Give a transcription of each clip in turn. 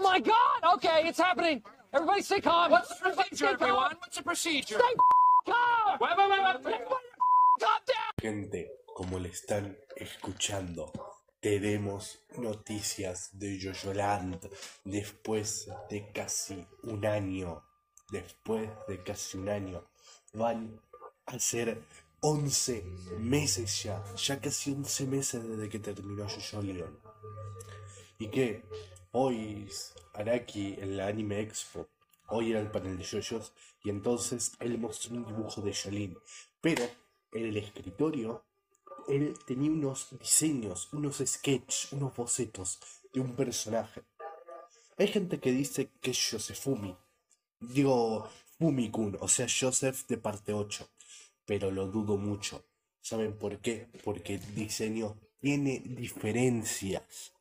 Oh my god! Okay, it's happening. Everybody stay calm. What's the procedure, everyone? What's the procedure? Stay calm. Wait, wait, wait, wait. Everybody calm down. Gente, como le están escuchando, tenemos noticias de Yoyoland después de casi un año. Después de casi un año. Van a ser 11 meses ya. Ya casi 11 meses desde que terminó Yoyo Leon. Y que hoy Araki en la Anime Expo. Hoy era el panel de yoyos y entonces él mostró un dibujo de Jolene. Pero en el escritorio él tenía unos diseños, unos sketches, unos bocetos de un personaje. Hay gente que dice que es Josefumi. Digo, Fumi-kun, o sea, Joseph de parte 8. Pero lo dudo mucho. ¿Saben por qué? Porque el diseño tiene diferencias.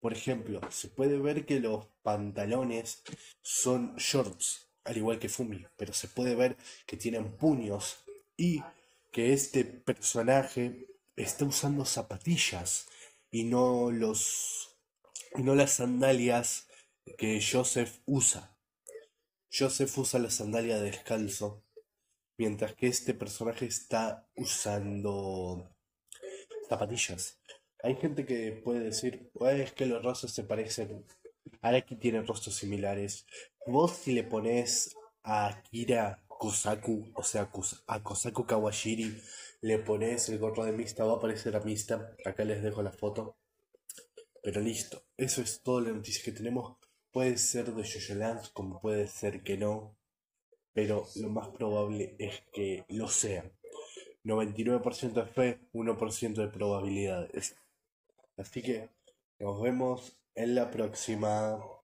Por ejemplo, se puede ver que los pantalones son shorts, al igual que Fumi, pero se puede ver que tienen puños y que este personaje está usando zapatillas y no los y no las sandalias que Joseph usa. Joseph usa la sandalia descalzo, mientras que este personaje está usando zapatillas. Hay gente que puede decir, "Pues, es que los rostros se parecen. Araki tiene rostros similares. Vos si le pones a Akira Kosaku, o sea, a Kosaku Kawashiri, le pones el gorro de Mista, va a aparecer a Mista. Acá les dejo la foto. Pero listo, eso es toda la noticia que tenemos. Puede ser de Jojoland, como puede ser que no. Pero lo más probable es que lo sea. 99% de fe, 1% de probabilidades. Así que nos vemos en la próxima.